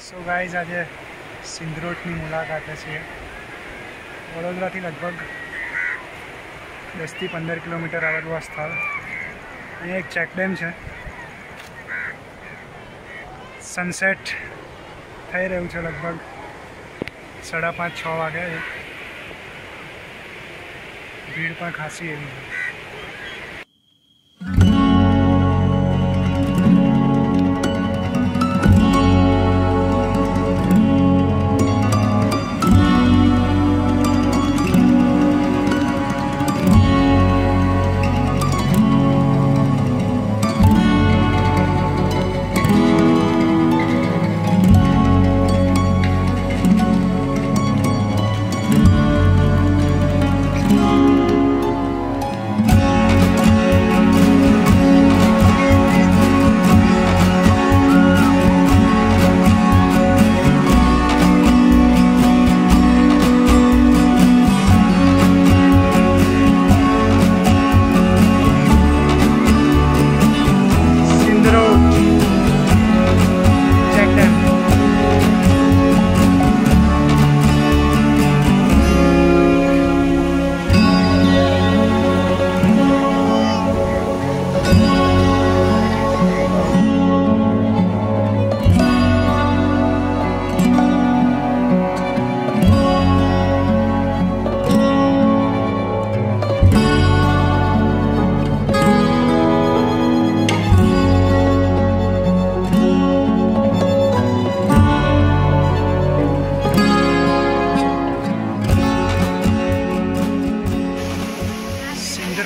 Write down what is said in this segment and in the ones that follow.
So guys આજે સિંધરોટની મુલાકાતે છીએ વડોદરાથી લગભગ દસથી પંદર કિલોમીટર આવેલું આ સ્થળ અહીંયા એક ચેકડેમ છે સનસેટ થઈ રહ્યું છે લગભગ સાડા પાંચ છ વાગે ભીડ પણ ખાસી એવી છે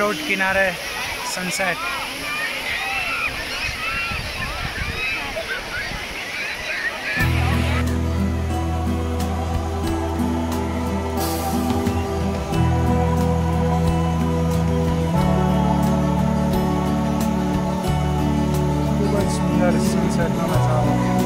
रोड किनारे सनसेट सुंदर सनसेट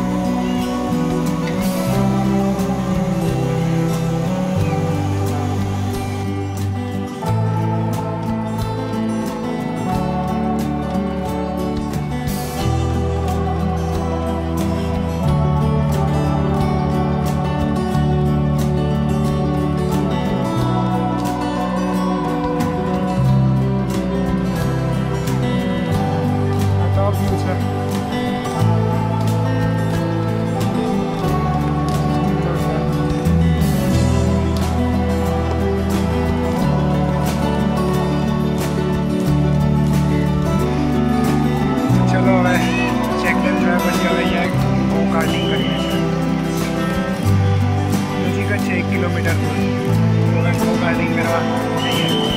किलोमीटर दूर। तो उनको गाड़ी करवा नहीं है